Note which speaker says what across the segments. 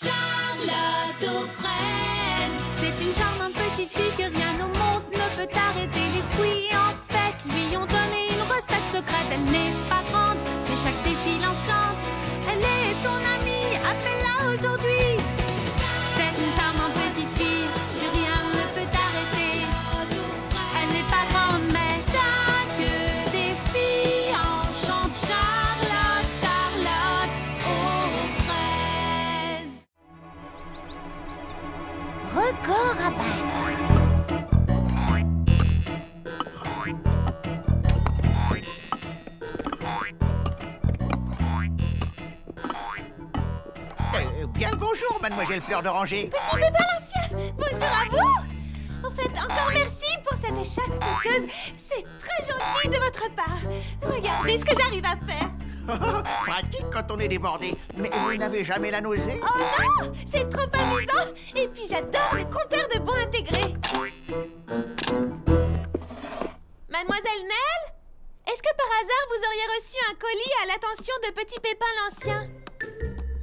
Speaker 1: Charlotte aux fraises.
Speaker 2: C'est une charmante petite fille que rien au monde ne peut arrêter. Les fruits, en fait, lui ont donné une recette secrète. Elle n'est pas grande, mais chaque défi l'enchante. Elle est ton amie, appelle-la aujourd'hui.
Speaker 3: Mademoiselle Fleur d'Oranger.
Speaker 2: Petit Pépin l'ancien, bonjour à vous Au fait, encore merci pour cette échasse sauteuse. C'est très gentil de votre part. Regardez ce que j'arrive à faire.
Speaker 3: Pratique quand on est débordé. Mais vous n'avez jamais la nausée?
Speaker 2: Oh non C'est trop amusant Et puis j'adore le compteur de bons intégré. Mademoiselle Nell Est-ce que par hasard vous auriez reçu un colis à l'attention de Petit Pépin l'ancien?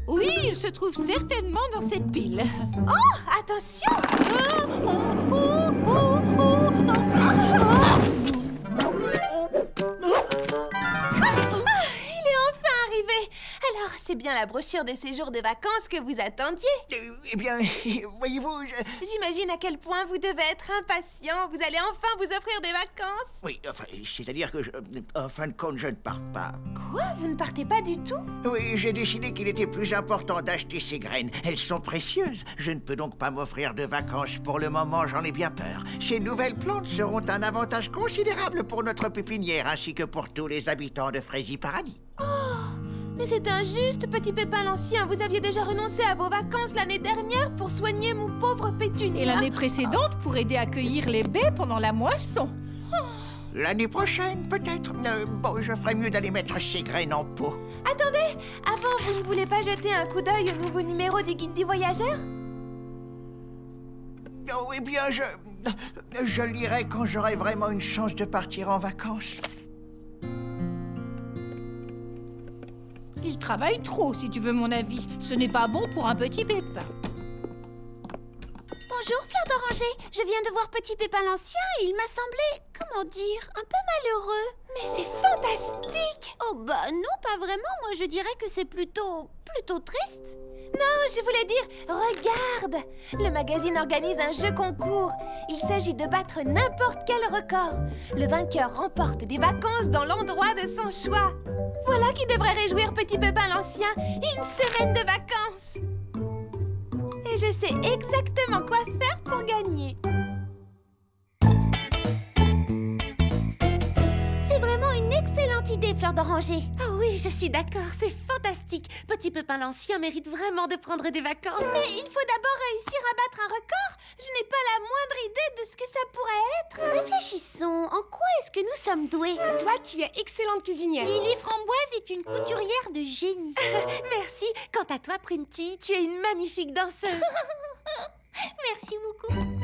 Speaker 1: Oui, il se trouve certainement dans cette pile.
Speaker 2: Oh Attention Ah, la brochure de séjour de vacances que vous attendiez
Speaker 3: Euh, Eh bien, voyez-vous, je...
Speaker 2: J'imagine à quel point vous devez être impatient. Vous allez enfin vous offrir des vacances.
Speaker 3: Oui, enfin, c'est-à-dire que je... En fin de compte, je ne pars pas.
Speaker 2: Quoi? Vous ne partez pas du tout?
Speaker 3: Oui, j'ai décidé qu'il était plus important d'acheter ces graines. Elles sont précieuses. Je ne peux donc pas m'offrir de vacances. Pour le moment, j'en ai bien peur. Ces nouvelles plantes seront un avantage considérable pour notre pépinière ainsi que pour tous les habitants de Frézy Paradis.
Speaker 2: Mais c'est injuste, petit Pépin l'ancien. Vous aviez déjà renoncé à vos vacances l'année dernière pour soigner mon pauvre pétunia.
Speaker 1: Et l'année précédente pour aider à cueillir les baies pendant la moisson.
Speaker 3: L'année prochaine, peut-être. Euh, bon, je ferais mieux d'aller mettre ces graines en pot.
Speaker 2: Attendez Avant, vous ne voulez pas jeter un coup d'œil au nouveau numéro du Guide du Voyageur?
Speaker 3: Oh, eh bien, je... Je lirai quand j'aurai vraiment une chance de partir en vacances.
Speaker 1: Il travaille trop, si tu veux mon avis. Ce n'est pas bon pour un petit pépin.
Speaker 2: Bonjour, Fleur d'Oranger. Je viens de voir Petit Pépin l'Ancien et il m'a semblé, comment dire, un peu malheureux. Mais c'est fantastique Oh bah non, pas vraiment. Moi, je dirais que c'est plutôt... plutôt triste. Non, je voulais dire, regarde Le magazine organise un jeu concours. Il s'agit de battre n'importe quel record. Le vainqueur remporte des vacances dans l'endroit de son choix. Voilà qui devrait réjouir Petit Pépin l'Ancien. Une semaine de vacances et je sais exactement quoi faire pour gagner. Excellente idée, Fleur d'Oranger.
Speaker 4: Ah oui, je suis d'accord, c'est fantastique. Petit Pépin l'Ancien mérite vraiment de prendre des vacances.
Speaker 2: Mais il faut d'abord réussir à battre un record. Je n'ai pas la moindre idée de ce que ça pourrait être.
Speaker 4: Réfléchissons, en quoi est-ce que nous sommes doués?
Speaker 2: Toi, tu es excellente cuisinière.
Speaker 4: Lily Framboise est une couturière de génie. Merci. Quant à toi, Prunty, tu es une magnifique danseuse. Merci beaucoup.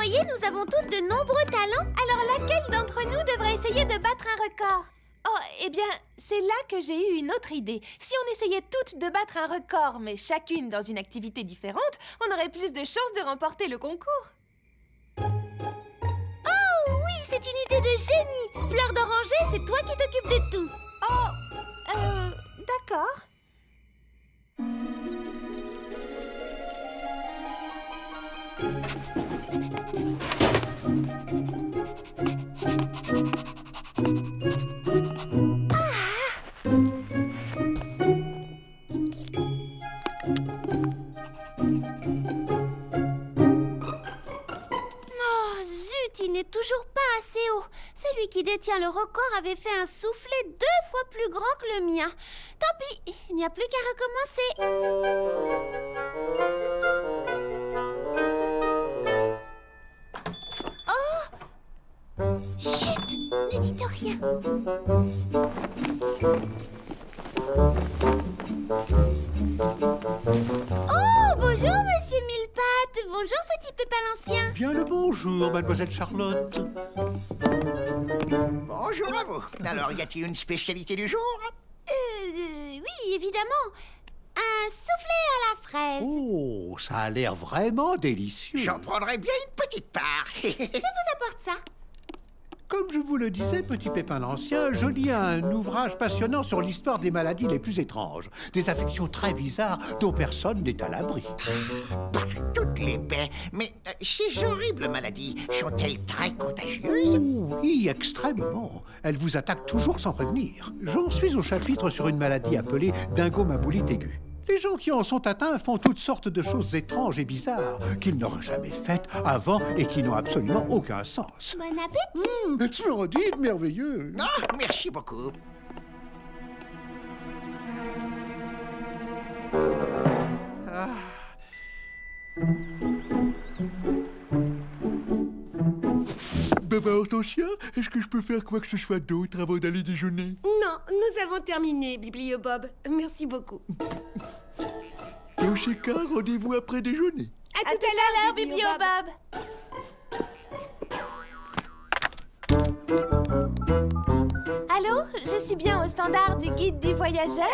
Speaker 2: Vous voyez, nous avons toutes de nombreux talents. Alors laquelle d'entre nous devrait essayer de battre un record? Oh, eh bien, c'est là que j'ai eu une autre idée. Si on essayait toutes de battre un record, mais chacune dans une activité différente, on aurait plus de chances de remporter le concours.
Speaker 4: Oh oui, c'est une idée de génie. Fleur d'oranger, c'est toi qui t'occupes de tout.
Speaker 2: Oh, euh, d'accord.
Speaker 4: Détient le record avait fait un soufflet deux fois plus grand que le mien. Tant pis, il n'y a plus qu'à recommencer.
Speaker 5: Charlotte.
Speaker 3: Bonjour à vous. Alors, y a-t-il une spécialité du jour?
Speaker 4: Euh, euh, oui, évidemment. Un soufflé à la fraise.
Speaker 5: Oh, ça a l'air vraiment délicieux.
Speaker 3: J'en prendrais bien une petite part.
Speaker 4: Je vous apporte ça.
Speaker 5: Comme je vous le disais, petit Pépin l'Ancien, je lis un ouvrage passionnant sur l'histoire des maladies les plus étranges. Des affections très bizarres dont personne n'est à l'abri.
Speaker 3: Par toutes les baies. Mais euh, ces horribles maladies sont-elles très contagieuses?
Speaker 5: Oh, oui, extrêmement. Elles vous attaquent toujours sans prévenir. J'en suis au chapitre sur une maladie appelée dingomaboulite aiguë. Les gens qui en sont atteints font toutes sortes de choses étranges et bizarres qu'ils n'auraient jamais faites avant et qui n'ont absolument aucun sens.
Speaker 4: Bon appétit.
Speaker 5: Hum, splendide, merveilleux.
Speaker 3: Ah, merci beaucoup.
Speaker 5: Papa Hortensia, est-ce que je peux faire quoi que ce soit d'autre avant d'aller déjeuner?
Speaker 2: Non, nous avons terminé, Bibliobob. Merci beaucoup.
Speaker 5: Dans ces cas, rendez-vous après déjeuner.
Speaker 2: À, tout, à l'heure, Bibliobob. Allô, je suis bien au standard du guide du voyageur.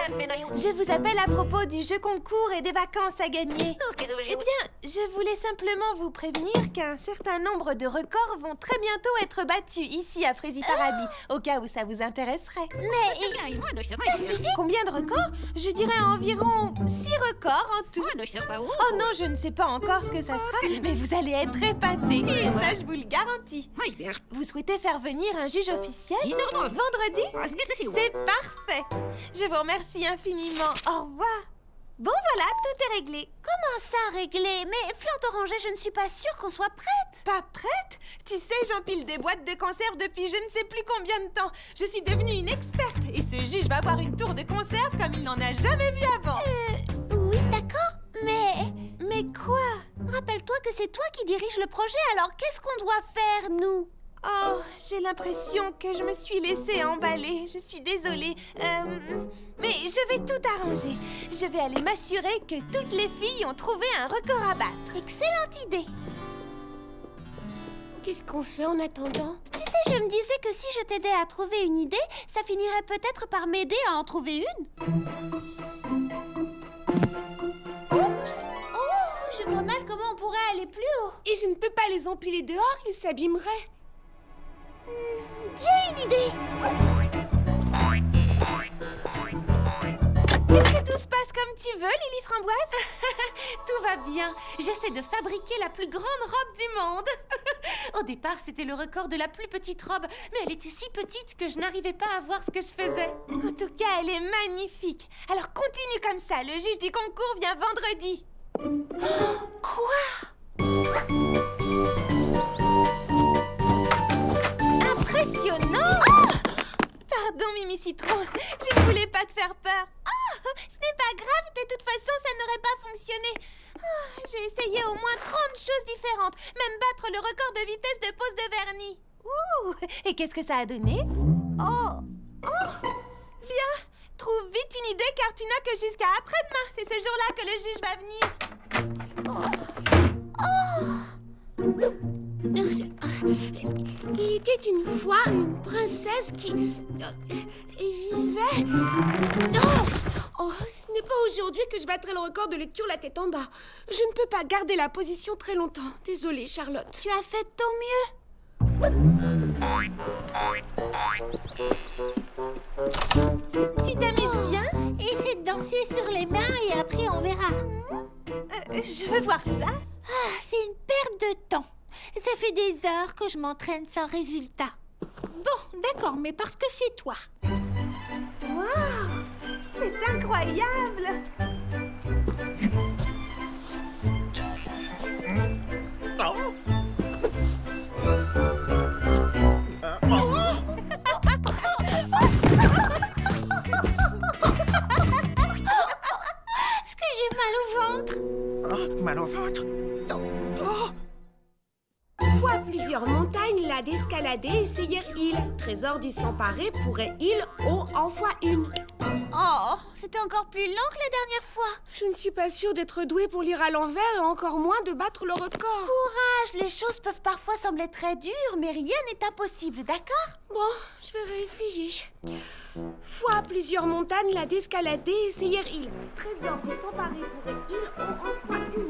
Speaker 2: Je vous appelle à propos du jeu concours et des vacances à gagner. Eh bien, je voulais simplement vous prévenir qu'un certain nombre de records vont très bientôt être battus ici à Frézy Paradis, au cas où ça vous intéresserait. Combien de records? Je dirais environ 6 records en tout. Oh non, je ne sais pas encore ce que ça sera, mais vous allez être épatés. Ça, je vous le garantis. Vous souhaitez faire venir un juge officiel? Vendredi C'est parfait. Je vous remercie infiniment. Au revoir. Bon voilà, tout est réglé.
Speaker 4: Comment ça réglé? Mais Fleur d'Oranger, je ne suis pas sûre qu'on soit prête.
Speaker 2: Pas prête? Tu sais, j'empile des boîtes de conserve depuis je ne sais plus combien de temps. Je suis devenue une experte et ce juge va avoir une tour de conserve comme il n'en a jamais vu avant.
Speaker 4: Euh, oui, d'accord, mais...
Speaker 2: Mais quoi?
Speaker 4: Rappelle-toi que c'est toi qui dirige le projet, alors qu'est-ce qu'on doit faire, nous?
Speaker 2: Oh, j'ai l'impression que je me suis laissée emballer. Je suis désolée. Euh, mais je vais tout arranger. Je vais aller m'assurer que toutes les filles ont trouvé un record à battre.
Speaker 4: Excellente idée.
Speaker 2: Qu'est-ce qu'on fait en attendant?
Speaker 4: Tu sais, je me disais que si je t'aidais à trouver une idée, ça finirait peut-être par m'aider à en trouver une. Oups Oh, je vois mal comment on pourrait aller plus haut.
Speaker 2: Et je ne peux pas les empiler dehors, ils s'abîmeraient.
Speaker 4: J'ai une idée
Speaker 2: Est-ce que tout se passe comme tu veux, Lily Framboise?
Speaker 6: Tout va bien. J'essaie de fabriquer la plus grande robe du monde. Au départ, c'était le record de la plus petite robe, mais elle était si petite que je n'arrivais pas à voir ce que je faisais.
Speaker 2: En tout cas, elle est magnifique. Alors continue comme ça, le juge du concours vient vendredi. Impressionnant
Speaker 4: Oh,
Speaker 2: oh Viens, trouve vite une idée car tu n'as que jusqu'à après-demain. C'est ce jour-là que le juge va venir. Il était une fois une princesse qui euh, vivait. Non Oh, ce n'est pas aujourd'hui que je battrai le record de lecture la tête en bas. Je ne peux pas garder la position très longtemps. Désolée, Charlotte.
Speaker 4: Tu as fait de ton mieux.
Speaker 2: Tu t'amuses bien
Speaker 6: Essaie de danser sur les mains et après on verra.
Speaker 2: Euh, Je veux voir ça.
Speaker 6: Ah, c'est une perte de temps. Ça fait des heures que je m'entraîne sans résultat. Bon, d'accord, mais parce que c'est toi.
Speaker 2: Waouh C'est incroyable là d'escalader, essayer île. Trésor du sans paré pourrait île haut en fois une.
Speaker 4: Oh, c'était encore plus lent que la dernière fois.
Speaker 2: Je ne suis pas sûre d'être douée pour lire à l'envers et encore moins de battre le record.
Speaker 4: Courage, les choses peuvent parfois sembler très dures, mais rien n'est impossible, d'accord?
Speaker 2: Bon, je vais réessayer. Fois plusieurs montagnes, la d'escalader, essayer île. Trésor de s'emparer pour une île, on en fera une.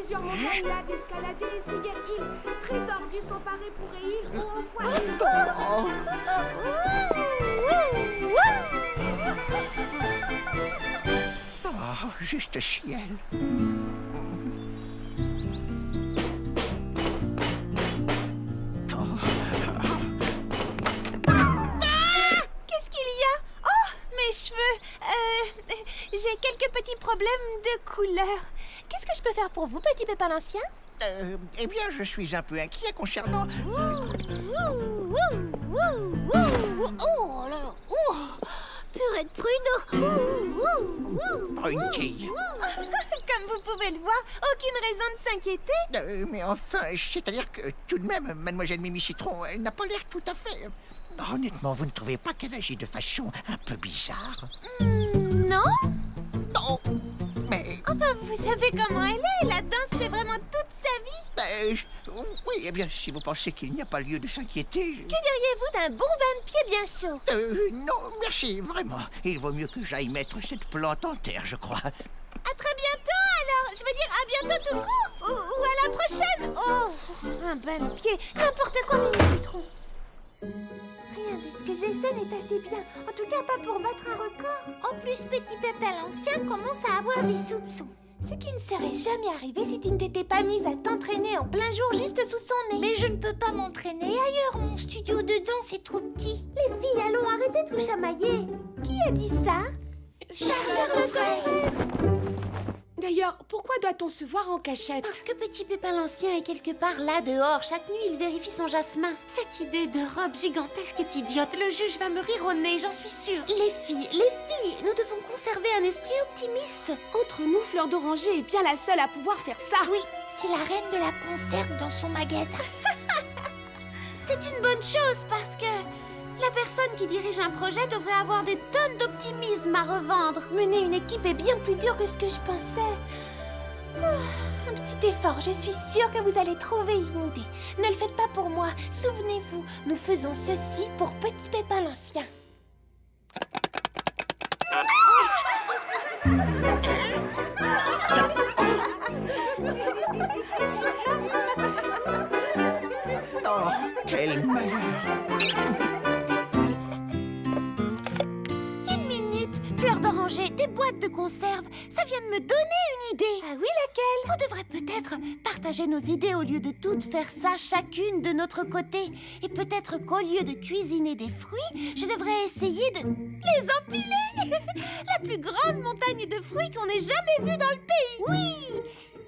Speaker 2: Plusieurs montagnes, la d'escalader, essayer île. Trésor du s'emparer pour une île, on en fera une.
Speaker 3: Oh, juste ciel.
Speaker 2: Qu'est-ce qu'il y a? Oh, mes cheveux Euh, j'ai quelques petits problèmes de couleur. Qu'est-ce que je peux faire pour vous, petit pépin l'ancien
Speaker 3: Euh, eh bien, je suis un peu inquiet concernant...
Speaker 4: Oh là oh, Purée de
Speaker 3: Brunquille.
Speaker 2: Comme vous pouvez le voir, aucune raison de s'inquiéter.
Speaker 3: Euh, mais enfin, c'est-à-dire que tout de même, mademoiselle Mimi Citron, elle n'a pas l'air tout à fait... Honnêtement, vous ne trouvez pas qu'elle agit de façon un peu bizarre
Speaker 2: Non
Speaker 3: Non.
Speaker 2: Enfin, vous savez comment elle est. La danse, c'est vraiment toute sa vie.
Speaker 3: euh, oui, eh bien, si vous pensez qu'il n'y a pas lieu de s'inquiéter... je-
Speaker 2: Que diriez-vous d'un bon bain de pied bien chaud
Speaker 3: Euh, non, merci, vraiment. Il vaut mieux que j'aille mettre cette plante en terre, je crois.
Speaker 2: À très bientôt, alors. Je veux dire à bientôt tout court. Ou, ou à la prochaine. Oh, un bain de pied. N'importe quoi, Mimi Citron. Rien de ce que j'essaie n'est assez bien. En tout cas, pas pour battre un record.
Speaker 4: En plus, Petit Pépin l'ancien commence à avoir des soupçons.
Speaker 2: Ce qui ne serait jamais arrivé si tu ne t'étais pas mise à t'entraîner en plein jour juste sous son nez.
Speaker 4: Mais je ne peux pas m'entraîner ailleurs, mon studio de danse est trop petit. Les filles, allons arrêter de vous chamailler.
Speaker 2: Qui a dit ça?
Speaker 4: Charlotte.
Speaker 2: D'ailleurs, pourquoi doit-on se voir en cachette?
Speaker 4: Parce que Petit Pépin l'ancien est quelque part là dehors. Chaque nuit, il vérifie son jasmin.
Speaker 6: Cette idée de robe gigantesque est idiote. Le juge va me rire au nez, j'en suis sûre.
Speaker 4: Les filles, les filles, nous devons conserver un esprit optimiste.
Speaker 2: Entre nous, Fleur d'Oranger est bien la seule à pouvoir faire ça.
Speaker 4: Oui, c'est la reine de la conserve dans son magasin. c'est une bonne chose parce que la personne qui dirige un projet devrait avoir des tonnes d'optimisme à revendre.
Speaker 2: Mener une équipe est bien plus dur que ce que je pensais. Ah, un petit effort, je suis sûre que vous allez trouver une idée. Ne le faites pas pour moi. Souvenez-vous, nous faisons ceci pour Petit Pépin l'ancien.
Speaker 3: Oh, quel malheur
Speaker 4: d'oranger, des boîtes de conserve. Ça vient de me donner une idée.
Speaker 2: Ah oui, laquelle?
Speaker 4: On devrait peut-être partager nos idées au lieu de toutes faire ça chacune de notre côté. Et peut-être qu'au lieu de cuisiner des fruits, je devrais essayer de les empiler. La plus grande montagne de fruits qu'on ait jamais vue dans le pays. Oui.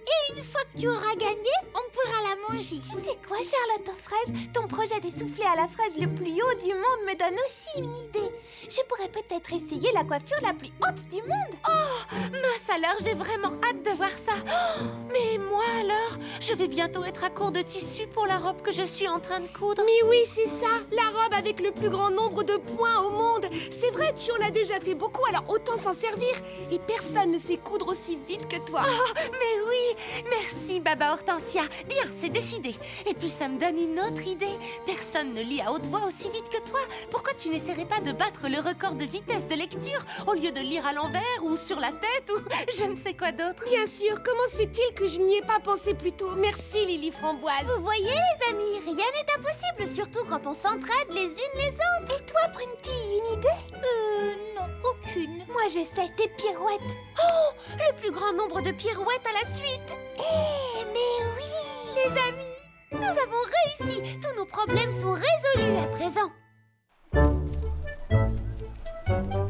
Speaker 4: Et une fois que tu auras gagné, on pourra la manger.
Speaker 2: Tu sais quoi, Charlotte aux fraises Ton projet des soufflets à la fraise le plus haut du monde me donne aussi une idée. Je pourrais peut-être essayer la coiffure la plus haute du monde.
Speaker 6: Oh, mince alors, j'ai vraiment hâte de voir ça. Oh, mais moi alors, je vais bientôt être à court de tissu pour la robe que je suis en train de coudre.
Speaker 2: Mais oui, c'est ça, la robe avec le plus grand nombre de points au monde. C'est vrai, tu en as déjà fait beaucoup, alors autant s'en servir. Et personne ne sait coudre aussi vite que toi.
Speaker 6: Oh, mais oui, merci Baba Hortensia. Bien, c'est décidé. Et puis ça me donne une autre idée. Personne ne lit à haute voix aussi vite que toi. Pourquoi tu n'essaierais pas de battre le record de vitesse de lecture au lieu de lire à l'envers ou sur la tête ou je ne sais quoi d'autre?
Speaker 2: Bien sûr, comment se fait-il que je n'y ai pas pensé plus tôt? Merci Lily Framboise.
Speaker 4: Vous voyez, les amis, rien n'est impossible, surtout quand on s'entraide les unes les autres.
Speaker 2: Et toi, Brunty, une idée?
Speaker 4: Euh, non, aucune.
Speaker 2: Moi, j'essaie des pirouettes.
Speaker 4: Oh, le plus grand nombre de pirouettes à la suite. Eh, mais oui, les amis, nous avons réussi. Tous nos problèmes sont résolus à présent.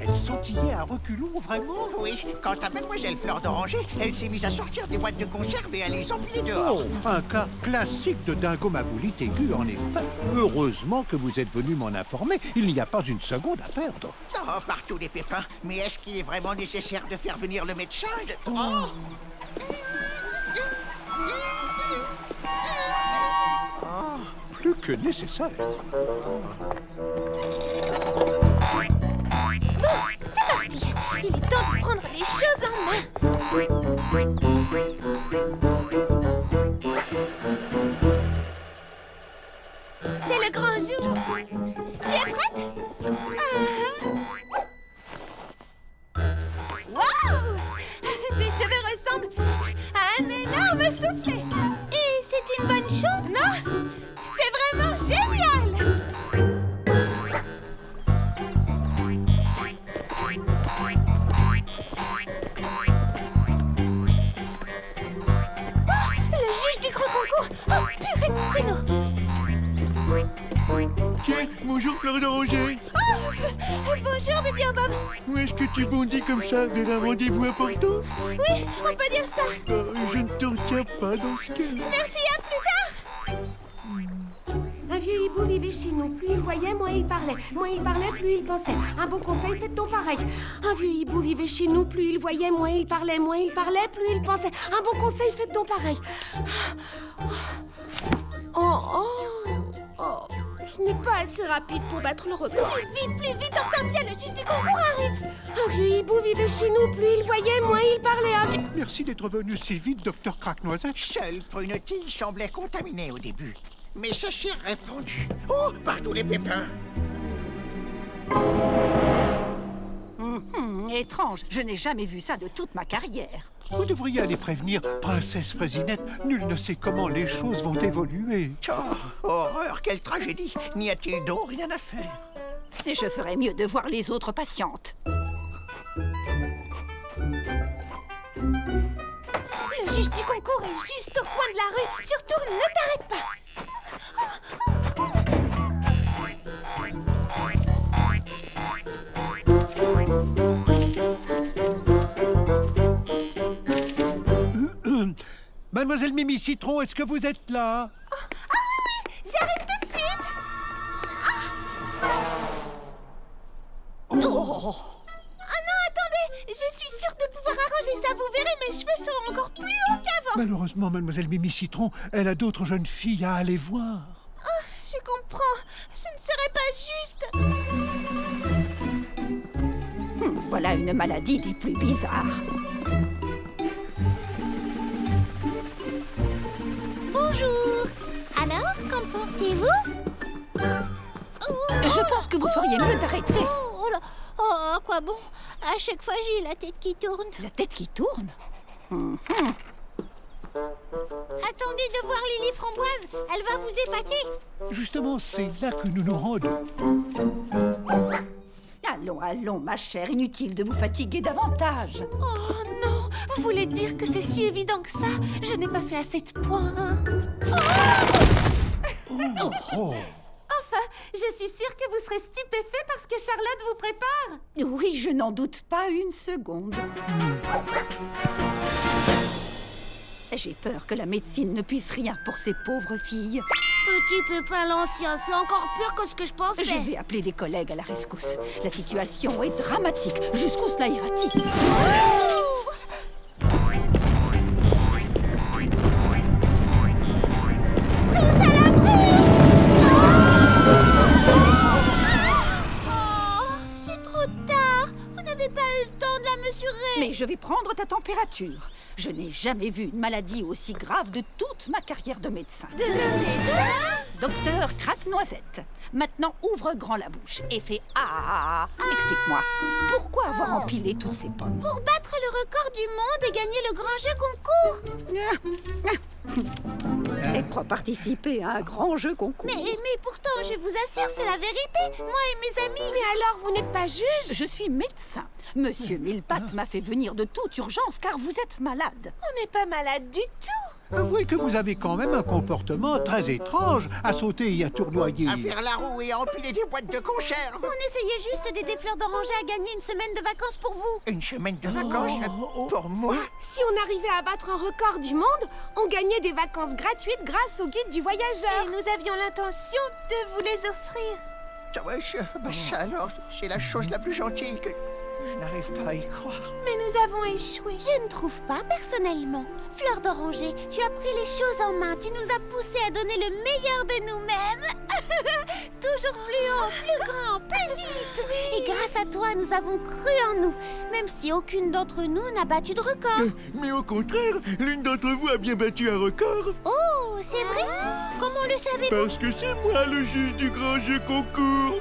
Speaker 5: Elle sautillait à reculons, vraiment?
Speaker 3: Oui, quant à mademoiselle Fleur d'Oranger, elle s'est mise à sortir des boîtes de conserve et à les empiler dehors.
Speaker 5: Oh, un cas classique de dingo maboulite aiguë, en effet. Heureusement que vous êtes venu m'en informer. Il n'y a pas une seconde à perdre.
Speaker 3: Oh, partout des pépins. Mais est-ce qu'il est vraiment nécessaire de faire venir le médecin? Je- Oh
Speaker 5: Plus que nécessaire.
Speaker 2: C'est Il est temps de prendre les choses en main. Oui, on peut dire ça
Speaker 7: Euh, Je ne te retiens pas dans ce cas.
Speaker 2: Merci, à plus tard
Speaker 8: Un vieux hibou vivait chez nous. Plus il voyait, moins il parlait. Moins il parlait, plus il pensait. Un bon conseil, faites-donc pareil. Un vieux hibou vivait chez nous. Plus il voyait, moins il parlait. Moins il parlait, plus il pensait. Un bon conseil, faites-donc pareil. Oh, oh, oh. Ce n'est pas assez rapide pour battre le record.
Speaker 2: Plus vite, plus vite, Hortensia, le juge du concours arrive
Speaker 8: Un vieux hibou vivait chez nous. Plus il voyait, moins il parlait. Vieux-
Speaker 5: Merci d'être venu si vite, docteur Craque-Noisette.
Speaker 3: Seule Prunetille semblait contaminée au début. Mais ça s'est répandu. Oh, par tous les pépins.
Speaker 9: Hum, étrange, je n'ai jamais vu ça de toute ma carrière.
Speaker 5: Vous devriez aller prévenir Princesse Frésinette. Nul ne sait comment les choses vont évoluer.
Speaker 3: Oh, horreur, quelle tragédie. N'y a-t-il donc rien à faire?
Speaker 9: Et je ferais mieux de voir les autres patientes.
Speaker 2: Le juge du concours est juste au coin de la rue Surtout, ne t'arrête pas
Speaker 5: Mademoiselle Mimi Citron, est-ce que vous êtes là?
Speaker 2: J'arrive tout de suite. Oh. Non, attendez Je suis sûre de pouvoir arranger ça, vous verrez, mes cheveux seront encore plus hauts qu'avant.
Speaker 5: Malheureusement, Mademoiselle Mimi Citron, elle a d'autres jeunes filles à aller voir.
Speaker 2: Je comprends, ce ne serait pas juste.
Speaker 9: Hum, voilà une maladie des plus bizarres.
Speaker 4: Bonjour. Alors, qu'en pensez-vous?
Speaker 9: Je pense que vous feriez mieux d'arrêter.
Speaker 4: Oh, oh là Oh, quoi bon? À chaque fois, j'ai la tête qui tourne.
Speaker 9: La tête qui tourne?
Speaker 4: Attendez de voir Lily Framboise. Elle va vous épater.
Speaker 5: Justement, c'est là que nous nous rendons.
Speaker 9: Allons, allons, ma chère, inutile de vous fatiguer davantage.
Speaker 6: Oh non Vous voulez dire que c'est si évident que ça Je n'ai pas fait assez de points. hein.
Speaker 5: Oh,
Speaker 6: Enfin, je suis sûre que vous serez stupéfait parce que Charlotte vous prépare.
Speaker 9: Oui, je n'en doute pas une seconde. J'ai peur que la médecine ne puisse rien pour ces pauvres filles.
Speaker 1: Petit Pépin l'ancien, c'est encore pire que ce que je pensais.
Speaker 9: Je vais appeler des collègues à la rescousse. La situation est dramatique. Jusqu'où cela ira-t-il? Je vais prendre ta température. Je n'ai jamais vu une maladie aussi grave de toute ma carrière de médecin. Docteur Craque-Noisette, maintenant ouvre grand la bouche et fais Ah Explique-moi, pourquoi avoir empilé toutes ces pommes?
Speaker 1: Pour battre le record du monde et gagner le grand jeu concours.
Speaker 9: Elle croit participer à un grand jeu concours.
Speaker 1: Mais, mais pourtant, je vous assure, c'est la vérité. Moi et mes amis.
Speaker 2: Mais alors, vous n'êtes pas juge?
Speaker 9: Je suis médecin. Monsieur Millepattes m'a fait venir de toute urgence car vous êtes malade.
Speaker 2: On n'est pas malade du tout
Speaker 5: avouez que vous avez quand même un comportement très étrange à sauter et à tournoyer.
Speaker 3: À faire la roue et à empiler des boîtes de conserve.
Speaker 1: On essayait juste d'aider Fleur d'Oranger à gagner une semaine de vacances pour vous.
Speaker 3: Une semaine de vacances euh, pour moi?
Speaker 2: Si on arrivait à battre un record du monde, on gagnait des vacances gratuites grâce au guide du voyageur. Et nous avions l'intention de vous les offrir.
Speaker 3: Ah ouais, je- bah ça alors, c'est la chose la plus gentille que... Je n'arrive pas à y croire.
Speaker 2: Mais nous avons échoué.
Speaker 4: Je ne trouve pas, personnellement. Fleur d'oranger, tu as pris les choses en main. Tu nous as poussés à donner le meilleur de nous-mêmes. Toujours plus haut, plus grand, plus vite. Et grâce à toi, nous avons cru en nous. Même si aucune d'entre nous n'a battu de record.
Speaker 7: Mais au contraire, l'une d'entre vous a bien battu un record.
Speaker 4: Oh, c'est vrai? Comment le savez-vous?
Speaker 7: Parce que c'est moi le juge du grand jeu concours.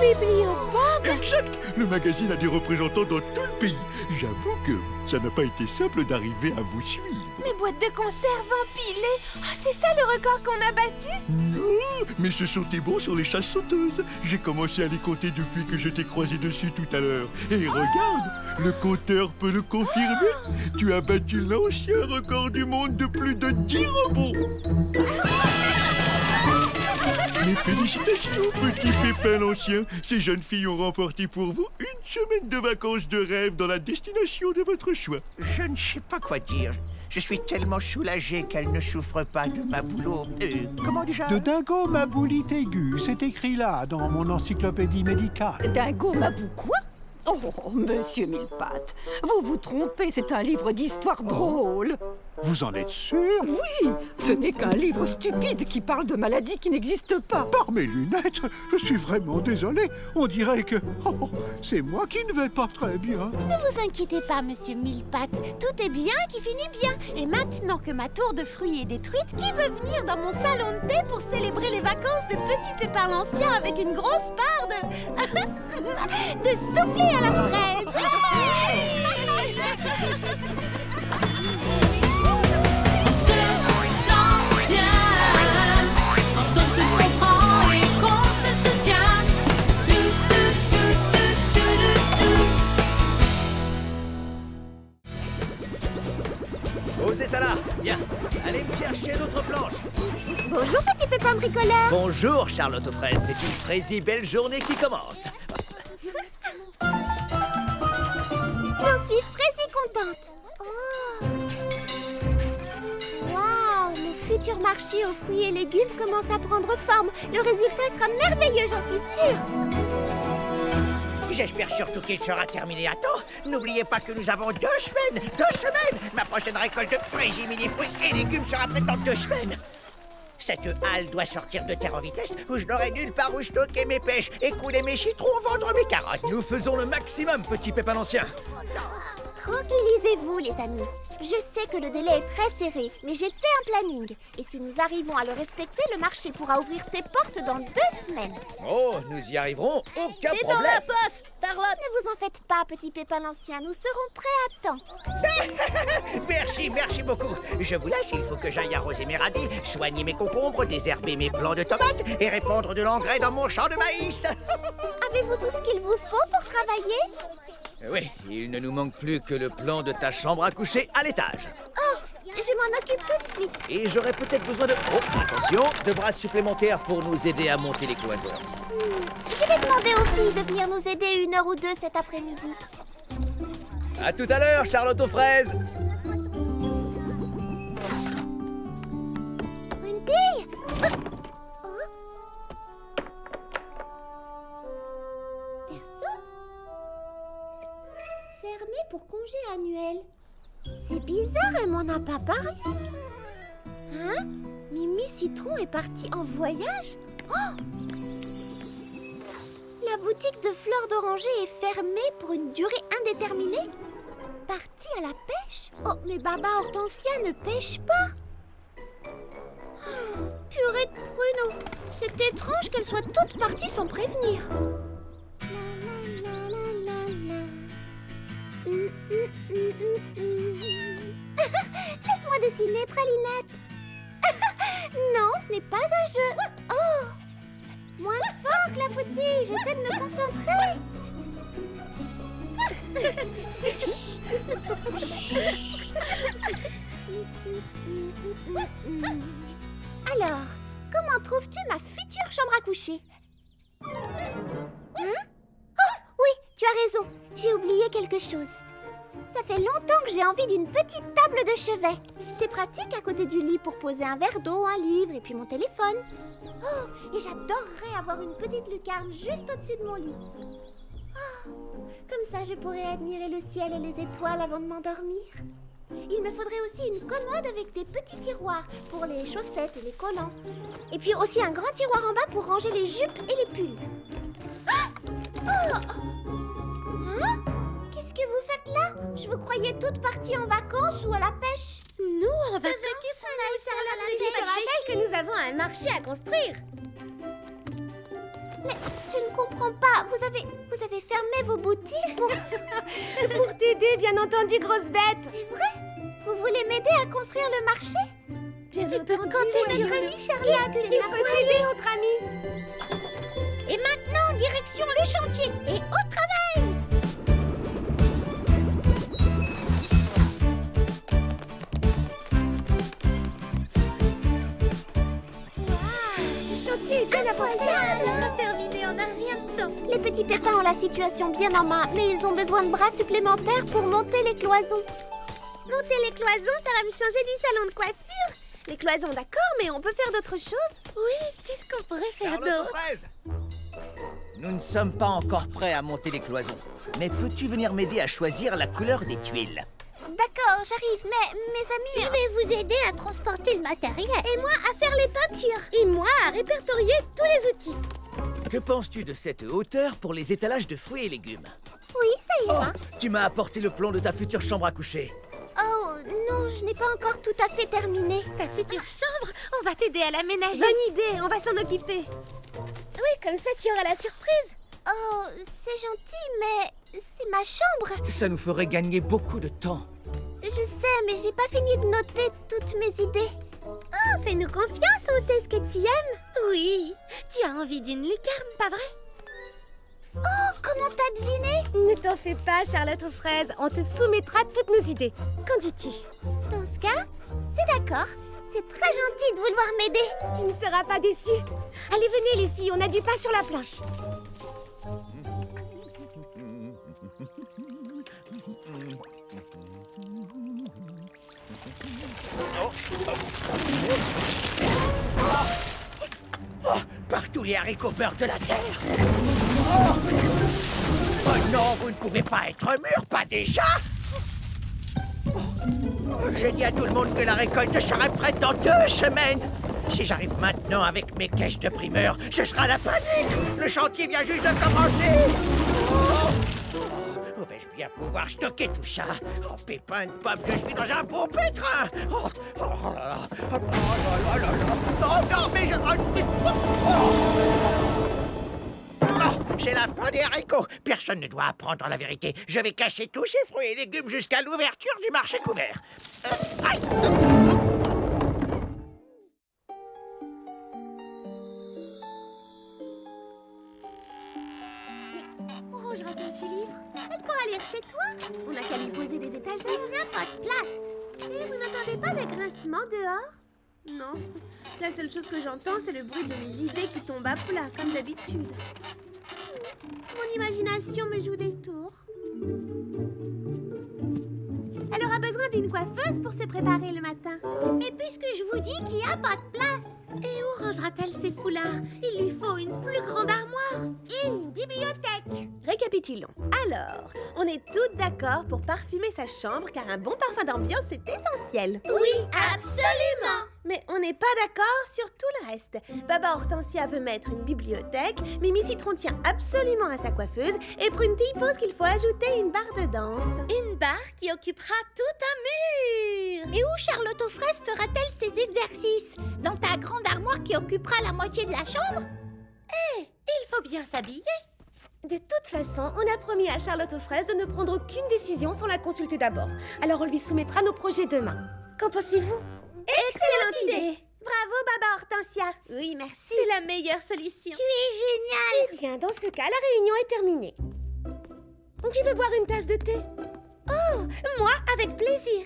Speaker 2: Bibliobob
Speaker 7: Exact Le magazine a des représentants dans tout le pays. J'avoue que ça n'a pas été simple d'arriver à vous suivre.
Speaker 2: Mes boîtes de conserve empilées Ah, C'est ça le record qu'on a battu?
Speaker 7: Non, mais ce sont tes bons sur les chasses sauteuses. J'ai commencé à les compter depuis que je t'ai croisé dessus tout à l'heure. Et regarde, le compteur peut le confirmer. Tu as battu l'ancien record du monde de plus de 10 rebonds. Mes félicitations, petit Pépin l'ancien. Ces jeunes filles ont remporté pour vous une semaine de vacances de rêve dans la destination de votre choix.
Speaker 3: Je ne sais pas quoi dire. Je suis tellement soulagé qu'elle ne souffre pas de ma boulot. Euh, comment déjà
Speaker 5: De dingo maboulite aiguë, c'est écrit là, dans mon encyclopédie médicale.
Speaker 9: Dingo Mabou quoi? Oh, monsieur Millepattes, vous vous trompez, c'est un livre d'histoire drôle.
Speaker 5: Vous en êtes sûr?
Speaker 9: Oui, ce n'est qu'un livre stupide qui parle de maladies qui n'existent pas.
Speaker 5: Par mes lunettes, je suis vraiment désolé. On dirait que oh, c'est moi qui ne vais pas très bien.
Speaker 4: Ne vous inquiétez pas, monsieur Millepattes. Tout est bien qui finit bien. Et maintenant que ma tour de fruits est détruite, qui veut venir dans mon salon de thé pour célébrer les vacances de Petit Pépin l'Ancien avec une grosse part de... de souffler à la fraise?
Speaker 10: Posez ça là. Bien. Allez me chercher d'autres planches.
Speaker 4: Bonjour, Petit Pépin bricoleur.
Speaker 10: Bonjour Charlotte aux fraises, c'est une fraisi belle journée qui commence.
Speaker 4: J'en suis fraisi contente. Oh. Waouh Le futur marché aux fruits et légumes commence à prendre forme. Le résultat sera merveilleux, j'en suis sûre
Speaker 3: J'espère surtout qu'il sera terminé à temps. N'oubliez pas que nous avons deux semaines. Deux semaines Ma prochaine récolte de fraisiers, mini-fruits et légumes sera prête dans deux semaines. Cette halle doit sortir de terre en vitesse ou je n'aurai nulle part où stocker mes pêches, écouler mes citrons, vendre mes carottes.
Speaker 10: Nous faisons le maximum, petit Pépin l'ancien
Speaker 4: Tranquillisez-vous, les amis. Je sais que le délai est très serré, mais j'ai fait un planning. Et si nous arrivons à le respecter, le marché pourra ouvrir ses portes dans deux semaines.
Speaker 10: Oh, nous y arriverons, aucun
Speaker 4: C'est dans
Speaker 10: problème
Speaker 4: la poche, Charlotte Ne vous en faites pas, petit Pépin l'Ancien, nous serons prêts à temps.
Speaker 3: Merci, merci beaucoup. Je vous laisse, il faut que j'aille arroser mes radis, soigner mes concombres, désherber mes plants de tomates et répandre de l'engrais dans mon champ de maïs.
Speaker 4: Avez-vous tout ce qu'il vous faut pour travailler?
Speaker 10: Oui, il ne nous manque plus que le plan de ta chambre à coucher à l'étage.
Speaker 4: Oh, je m'en occupe tout de suite.
Speaker 10: Et j'aurais peut-être besoin de... Oh, attention, de bras supplémentaires pour nous aider à monter les cloisons.
Speaker 4: Je vais demander aux filles de venir nous aider une heure ou deux cet après-midi.
Speaker 10: À tout à l'heure, Charlotte aux fraises
Speaker 4: C'est bizarre, elle m'en a pas parlé. Hein? Mimi Citron est partie en voyage? Oh! La boutique de fleurs d'oranger est fermée pour une durée indéterminée. Partie à la pêche? Oh, mais Baba Hortensia ne pêche pas. Oh, Purée de pruneaux C'est étrange qu'elle soit toute partie sans prévenir. Laisse-moi dessiner, Pralinette. non, ce n'est pas un jeu. Oh Moins fort, Clafoutis, j'essaie de me concentrer. Alors, comment trouves-tu ma future chambre à coucher? Hein? Tu as raison. J'ai oublié quelque chose. Ça fait longtemps que j'ai envie d'une petite table de chevet. C'est pratique à côté du lit pour poser un verre d'eau, un livre et puis mon téléphone. Oh, et j'adorerais avoir une petite lucarne juste au-dessus de mon lit. Oh, Comme ça, je pourrais admirer le ciel et les étoiles avant de m'endormir. Il me faudrait aussi une commode avec des petits tiroirs pour les chaussettes et les collants. Et puis aussi un grand tiroir en bas pour ranger les jupes et les pulls. Ah oh Hein Qu'est-ce que vous faites là Je vous croyais toutes parties en vacances ou à la pêche.
Speaker 6: Nous, en vacances
Speaker 4: Je te rappelle que nous avons un marché à construire. Mais je ne comprends pas. Vous avez, vous avez fermé vos boutiques pour...
Speaker 2: Pour t'aider, bien entendu, grosse bête
Speaker 4: C'est vrai Vous voulez m'aider à construire le marché
Speaker 2: Bien
Speaker 4: Tu peux compter sur ami, Charlotte.
Speaker 2: Il faut s'aider entre amis?
Speaker 4: Et maintenant, direction le chantier et au
Speaker 2: Le chantier est bien avancé
Speaker 4: Voilà, terminé en un rien de temps. Les petits pépins ont la situation bien en main, mais ils ont besoin de bras supplémentaires pour monter les cloisons.
Speaker 11: Monter les cloisons, ça va me changer du salon de coiffure. Les cloisons, d'accord, mais on peut faire d'autres choses
Speaker 4: Oui, qu'est-ce qu'on pourrait faire d'autre?
Speaker 10: Nous ne sommes pas encore prêts à monter les cloisons. Mais peux-tu venir m'aider à choisir la couleur des tuiles?
Speaker 4: D'accord, j'arrive, mais mes amis... Je vais vous aider à transporter le matériel. Et moi, à faire les peintures.
Speaker 2: Et moi, à répertorier tous les outils
Speaker 10: Que penses-tu de cette hauteur pour les étalages de fruits et légumes
Speaker 4: Oui, ça
Speaker 10: Oh,
Speaker 4: ira.
Speaker 10: tu m'as apporté le plan de ta future chambre à coucher.
Speaker 4: Oh, non, je n'ai pas encore tout à fait terminé.
Speaker 6: Ta future chambre, on va t'aider à l'aménager.
Speaker 2: Bonne idée, on va s'en occuper Oui, comme ça tu auras la surprise
Speaker 4: Oh, c'est gentil, mais c'est ma chambre.
Speaker 10: Ça nous ferait gagner beaucoup de temps.
Speaker 4: Je sais, mais j'ai pas fini de noter toutes mes idées. Oh, fais-nous confiance, on sait ce que tu aimes.
Speaker 6: Oui, tu as envie d'une lucarne, pas vrai?
Speaker 4: Oh, comment t'as deviné?
Speaker 2: Ne t'en fais pas, Charlotte aux fraises, on te soumettra toutes nos idées. Qu'en dis-tu?
Speaker 4: Dans ce cas, c'est d'accord. C'est très gentil de vouloir m'aider.
Speaker 2: Tu ne seras pas déçue. Allez, venez les filles, on a du pain sur la planche.
Speaker 3: Partout les haricots de la terre. Oh Oh non, vous ne pouvez pas être mûr, pas déjà Oh, J'ai dit à tout le monde que la récolte serait prête dans deux semaines. Si j'arrive maintenant avec mes caisses de primeurs, ce sera la panique. Le chantier vient juste de commencer. Oh Oh, bien pouvoir stocker tout ça. Oh, pépin de pomme, je suis dans un beau pétrin. Oh, oh là là Oh là là là là Non, non, mais je... Oh, Non, c'est la fin des haricots. Personne ne doit apprendre la vérité. Je vais cacher tous ces fruits et légumes jusqu'à l'ouverture du marché couvert. Euh, aïe.
Speaker 2: Ces livres. Elle pourra lire chez toi. On n'a qu'à lui poser des étagères. Il n'y a pas de place. Et vous n'entendez pas des grincements dehors? Non. La seule chose que j'entends, c'est le bruit de mes idées qui tombent à plat, comme d'habitude. Mon imagination me joue des tours. Besoin d'une coiffeuse pour se préparer le matin.
Speaker 4: Mais puisque je vous dis qu'il n'y a pas de place.
Speaker 6: Et où rangera-t-elle ses foulards? Il lui faut une plus grande armoire.
Speaker 2: Et une bibliothèque. Récapitulons. Alors, on est toutes d'accord pour parfumer sa chambre car un bon parfum d'ambiance est essentiel.
Speaker 4: Oui, absolument.
Speaker 2: Mais on n'est pas d'accord sur tout le reste. Baba Hortensia veut mettre une bibliothèque, Mimi Citron tient absolument à sa coiffeuse et Pruntille pense qu'il faut ajouter une barre de danse.
Speaker 6: Une barre qui occupera tout un mur.
Speaker 4: Et où Charlotte aux fraises fera-t-elle ses exercices? Dans ta grande armoire qui occupera la moitié de la chambre?
Speaker 6: Eh, il faut bien s'habiller.
Speaker 2: De toute façon, on a promis à Charlotte aux fraises de ne prendre aucune décision sans la consulter d'abord. Alors on lui soumettra nos projets demain. Qu'en pensez-vous? Excellente idée
Speaker 11: Bravo, Baba Hortensia. Oui, merci.
Speaker 6: C'est la meilleure solution.
Speaker 4: Tu es génial
Speaker 2: Eh bien, dans ce cas, la réunion est terminée. Qui veut boire une tasse de thé
Speaker 6: Oh, moi, avec plaisir.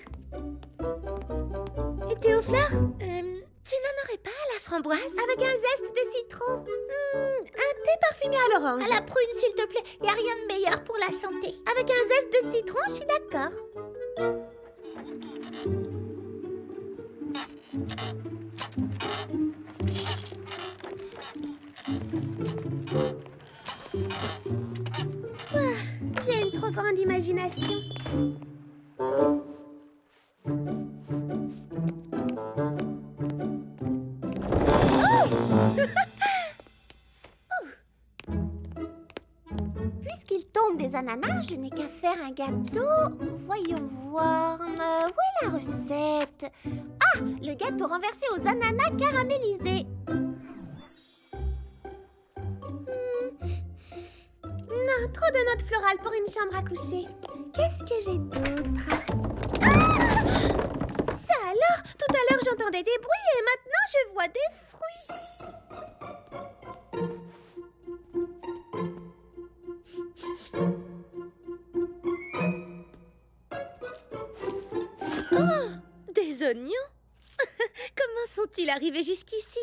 Speaker 2: Et thé aux fleurs
Speaker 6: Euh, tu n'en aurais pas à la framboise?
Speaker 2: Avec un zeste de citron Hmm, Un thé parfumé à l'orange
Speaker 4: À la prune, s'il te plaît. Il n'y a rien de meilleur pour la santé.
Speaker 2: Avec un zeste de citron, je suis d'accord.
Speaker 4: J'ai Puisqu'il tombe des ananas, je n'ai qu'à faire un gâteau. Voyons voir. euh, où est la recette? Le gâteau renversé aux ananas caramélisés. Hmm. Non, trop de notes florales pour une chambre à coucher. Qu'est-ce que j'ai d'autre? Ah Ça alors Tout à l'heure j'entendais des bruits et maintenant je vois des
Speaker 6: arrivés jusqu'ici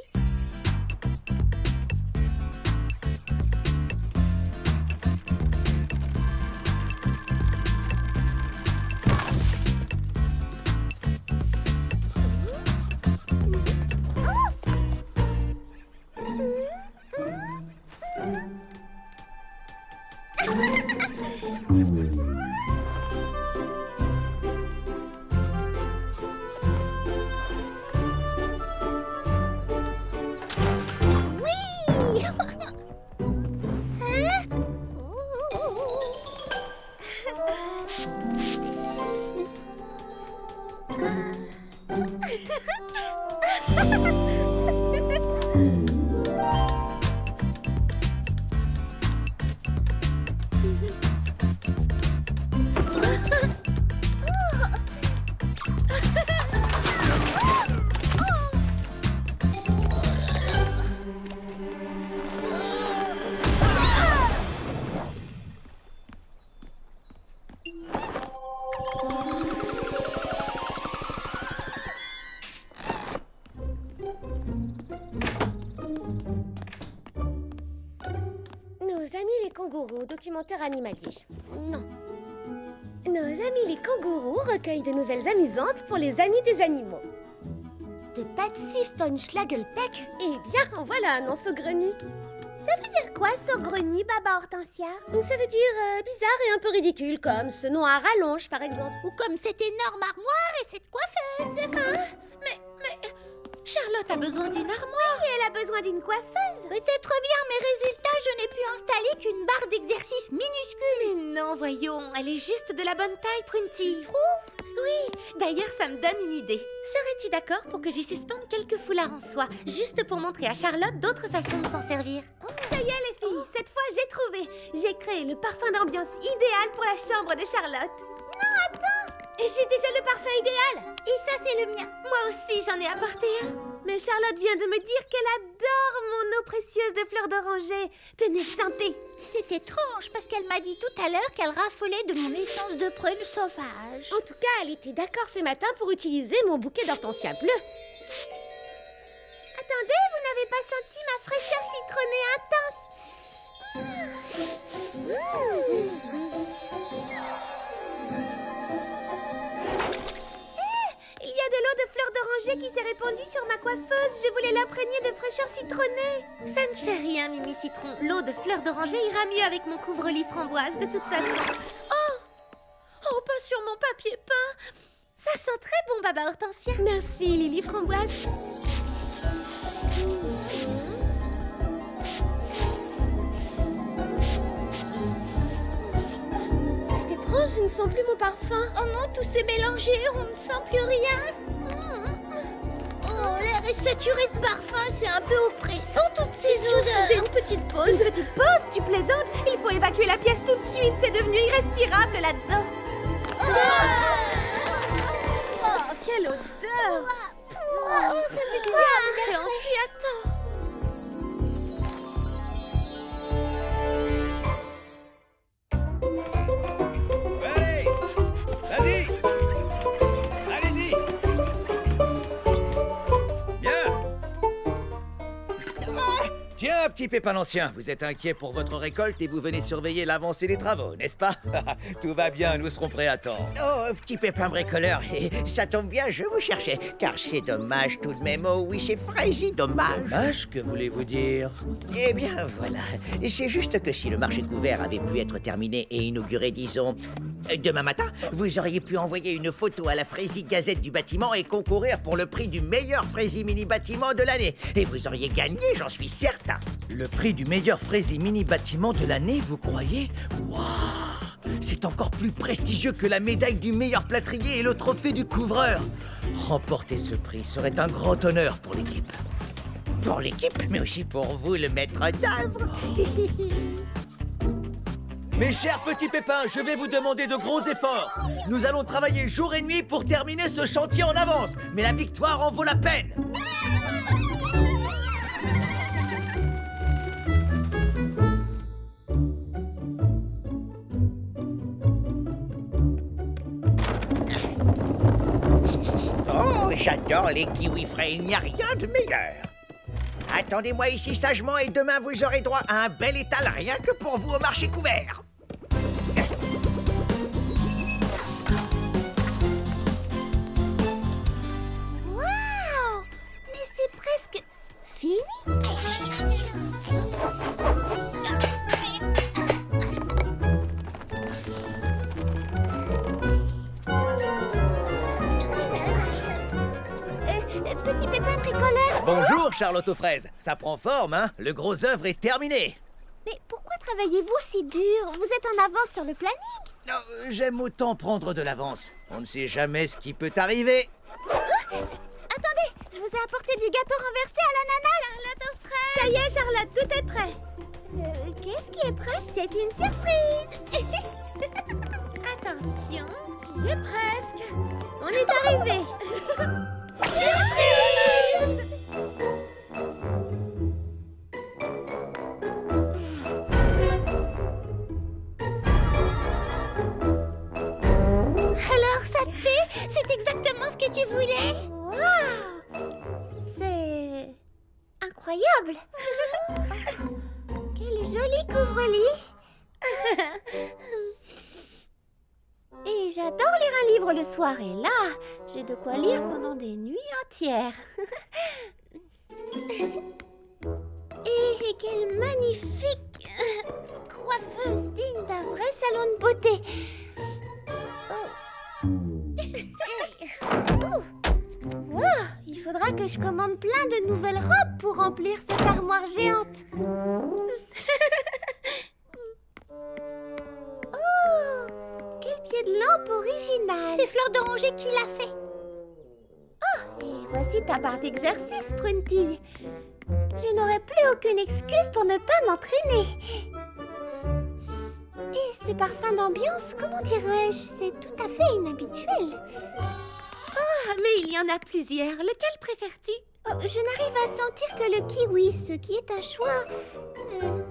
Speaker 8: ウフフフ。Animalier. Non. Nos amis les kangourous recueillent de nouvelles amusantes pour les amis des animaux. De Patsy von Schlagelpeck Eh bien, en voilà un nom saugrenu.
Speaker 4: Ça veut dire quoi, saugrenu, Baba Hortensia?
Speaker 8: Ça veut dire euh, bizarre et un peu ridicule, comme ce nom à rallonge, par exemple.
Speaker 4: Ou comme cette énorme armoire et cette coiffeuse
Speaker 6: mais... Charlotte a besoin d'une armoire
Speaker 4: Et elle a besoin d'une coiffeuse
Speaker 1: Peut-être bien, mais résultat, je n'ai pu installer qu'une barre d'exercice minuscule.
Speaker 6: Mais non, voyons, elle est juste de la bonne taille, Prunty. Oui, d'ailleurs, ça me donne une idée. Serais-tu d'accord pour que j'y suspende quelques foulards en soie, juste pour montrer à Charlotte d'autres façons de s'en servir?
Speaker 2: Ça y est, les filles, cette fois j'ai trouvé. J'ai créé le parfum d'ambiance idéal pour la chambre de Charlotte. Et j'ai déjà le parfum idéal
Speaker 1: Et ça, c'est le mien.
Speaker 6: Moi aussi, j'en ai apporté un.
Speaker 2: Mais Charlotte vient de me dire qu'elle adore mon eau précieuse de fleurs d'oranger. Tenez, sentez
Speaker 1: C'est étrange parce qu'elle m'a dit tout à l'heure qu'elle raffolait de mon essence de prune sauvage.
Speaker 8: En tout cas, elle était d'accord ce matin pour utiliser mon bouquet d'hortensia bleu.
Speaker 4: Attendez, vous n'avez pas senti ma fraîcheur citronnée intense
Speaker 2: Il y qui s'est répandue sur ma coiffeuse. Je voulais l'imprégner de fraîcheur citronnée.
Speaker 6: Ça ne fait rien, Mimi Citron. L'eau de fleurs d'oranger ira mieux avec mon couvre-lit framboise, de toute façon. Oh Oh, pas sur mon papier peint Ça sent très bon, Baba Hortensia.
Speaker 2: Merci, Lily Framboise. C'est étrange, je ne sens plus mon parfum.
Speaker 1: Oh non, tout s'est mélangé, on ne sent plus rien. Oh, l'air est saturé de parfum, c'est un peu oppressant toutes ces
Speaker 2: C'est
Speaker 1: odeurs.
Speaker 2: une petite pause. Une petite pause, tu plaisantes Il faut évacuer la pièce tout de suite, c'est devenu irrespirable là-dedans. Oh, quelle odeur
Speaker 10: petit Pépin vous êtes inquiet pour votre récolte et vous venez surveiller l'avancée des travaux, n'est-ce pas Tout va bien, nous serons prêts à temps.
Speaker 3: Oh, petit pépin bricoleur, ça tombe bien, je vous cherchais. Car c'est dommage tout de même. Oh oui, c'est fraisi dommage.
Speaker 10: Dommage, que voulez-vous dire
Speaker 3: Eh bien, voilà. C'est juste que si le marché couvert avait pu être terminé et inauguré, disons, demain matin, vous auriez pu envoyer une photo à la Frésie Gazette du bâtiment et concourir pour le prix du meilleur Frésie Mini Bâtiment de l'année. Et vous auriez gagné, j'en suis certain.
Speaker 10: Le prix du meilleur Frésie Mini Bâtiment de l'année, vous croyez? Waouh C'est encore plus prestigieux que la médaille du meilleur plâtrier et le trophée du couvreur. Remporter ce prix serait un grand honneur pour l'équipe.
Speaker 3: Pour l'équipe, mais aussi pour vous, le maître d'œuvre.
Speaker 10: Mes chers petits pépins, je vais vous demander de gros efforts. Nous allons travailler jour et nuit pour terminer ce chantier en avance, mais la victoire en vaut la peine.
Speaker 3: J'adore les kiwis frais, il n'y a rien de meilleur. Attendez-moi ici sagement et demain vous aurez droit à un bel étal rien que pour vous au marché couvert.
Speaker 10: Charlotte aux fraises. Ça prend forme, hein. Le gros œuvre est terminé.
Speaker 4: Mais pourquoi travaillez-vous si dur? Vous êtes en avance sur le planning.
Speaker 10: Non, euh, J'aime autant prendre de l'avance. On ne sait jamais ce qui peut arriver.
Speaker 4: Attendez, je vous ai apporté du gâteau renversé à l'ananas. Charlotte aux fraises. Ça y est Charlotte, tout est prêt. Euh, qu'est-ce qui est prêt? C'est une surprise. Attention, tu y es presque? On est arrivé. Surprise voulais Waouh C'est... incroyable Quel joli couvre-lit Et j'adore lire un livre le soir, et là, j'ai de quoi lire pendant des nuits entières. et quelle magnifique coiffeuse digne d'un vrai salon de beauté. Oh. Wow, il faudra que je commande plein de nouvelles robes pour remplir cette armoire géante. oh, quel pied de lampe original. C'est Fleur d'Oranger qui l'a fait? Oh, et voici ta barre d'exercice, Pruntille. Je n'aurai plus aucune excuse pour ne pas m'entraîner. Et ce parfum d'ambiance, comment dirais-je, c'est tout à fait inhabituel.
Speaker 6: Ah, mais il y en a plusieurs. Lequel préfères-tu?
Speaker 4: Oh, je n'arrive à sentir que le kiwi, ce qui est un choix euh,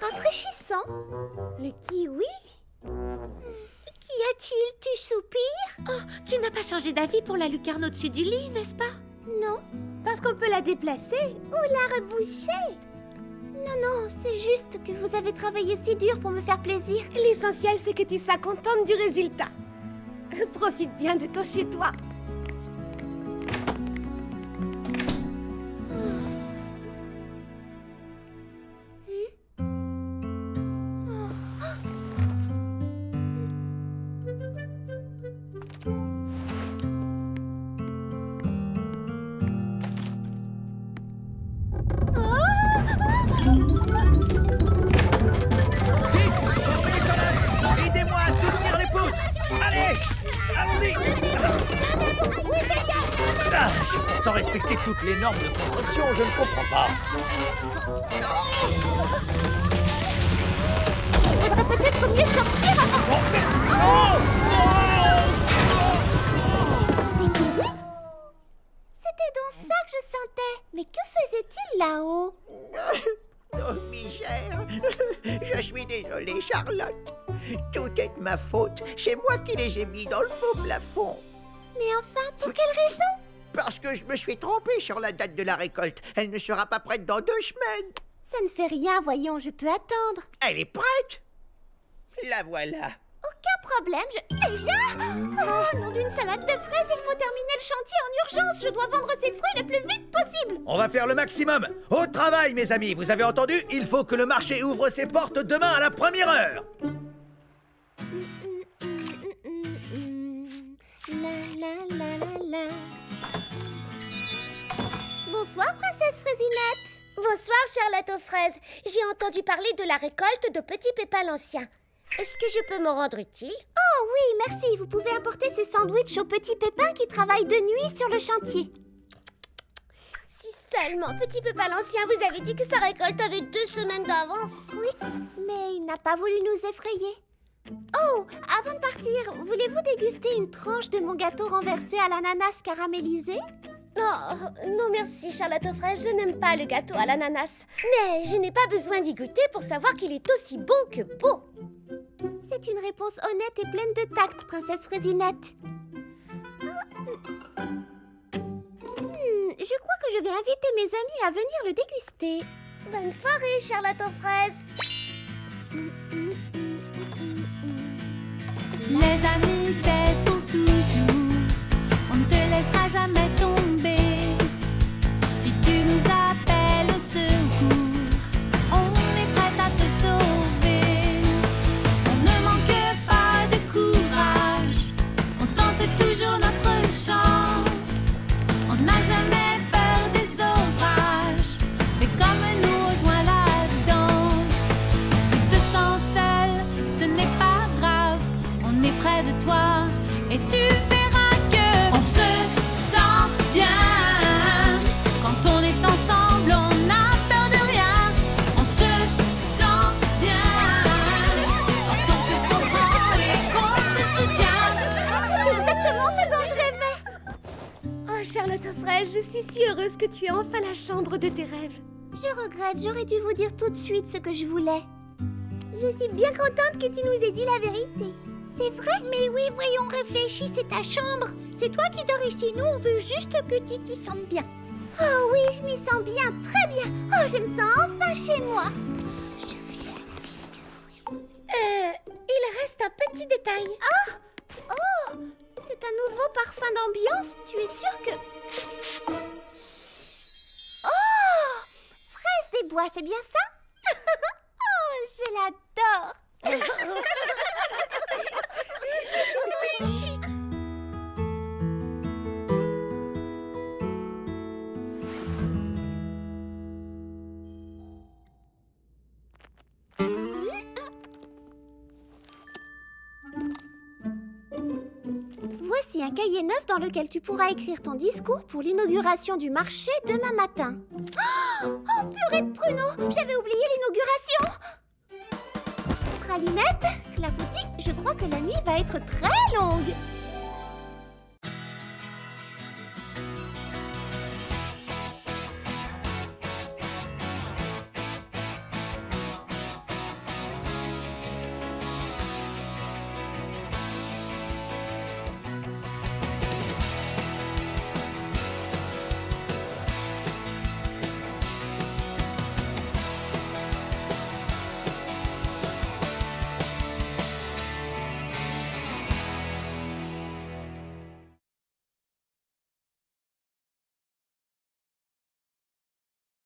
Speaker 4: rafraîchissant. Le kiwi?
Speaker 6: Qu'y a-t-il? Tu soupires? Oh, tu n'as pas changé d'avis pour la lucarne au-dessus du lit, n'est-ce pas?
Speaker 4: Non,
Speaker 2: Parce qu'on peut la déplacer.
Speaker 4: ou la reboucher. Non, non, c'est juste que vous avez travaillé si dur pour me faire plaisir.
Speaker 2: L'essentiel, c'est que tu sois contente du résultat. Profite bien de ton chez-toi.
Speaker 3: Qui les ai mis dans le faux plafond.
Speaker 4: Mais enfin, pour quelle raison?
Speaker 3: Parce que je me suis trompé sur la date de la récolte. Elle ne sera pas prête dans deux semaines.
Speaker 4: Ça ne fait rien, voyons, je peux attendre.
Speaker 3: Elle est prête La voilà.
Speaker 4: Aucun problème, je... Déjà? Oh, nom d'une salade de fraises, il faut terminer le chantier en urgence Je dois vendre ces fruits le plus vite possible
Speaker 10: On va faire le maximum Au travail, mes amis Vous avez entendu? Il faut que le marché ouvre ses portes demain à la première heure
Speaker 4: Bonsoir, princesse Fraisinette
Speaker 1: Bonsoir, Charlotte aux fraises. J'ai entendu parler de la récolte de petits pépins l'ancien. Est-ce que je peux me rendre utile?
Speaker 4: Oh oui, merci. Vous pouvez apporter ces sandwichs aux petits pépins qui travaillent de nuit sur le chantier.
Speaker 1: Si seulement, petit pépin l'ancien, vous avez dit que sa récolte avait deux semaines d'avance.
Speaker 4: Oui, mais il n'a pas voulu nous effrayer. Oh, avant de partir, voulez-vous déguster une tranche de mon gâteau renversé à l'ananas caramélisé?
Speaker 1: Oh, non merci Charlotte aux fraises, je n'aime pas le gâteau à l'ananas. Mais je n'ai pas besoin d'y goûter pour savoir qu'il est aussi bon que beau.
Speaker 4: C'est une réponse honnête et pleine de tact, princesse Fraisinette. Hmm, je crois que je vais inviter mes amis à venir le déguster.
Speaker 1: Bonne soirée, Charlotte aux fraises.
Speaker 8: Chambre de tes rêves.
Speaker 4: Je regrette, j'aurais dû vous dire tout de suite ce que je voulais. Je suis bien contente que tu nous aies dit la vérité. C'est vrai? Mais oui, voyons, réfléchis, c'est ta chambre. C'est toi qui dors ici, nous on veut juste que tu t'y sentes bien. Oh oui, je m'y sens bien, très bien. Oh, je me sens enfin chez moi.
Speaker 1: Euh, il reste un petit détail.
Speaker 4: Ah Oh C'est un nouveau parfum d'ambiance Tu es sûre que... c'est bien ça? Oh, je l'adore Dans lequel tu pourras écrire ton discours pour l'inauguration du marché demain matin. Oh, oh purée de pruneaux J'avais oublié l'inauguration Pralinette, clafoutis, je crois que la nuit va être très longue.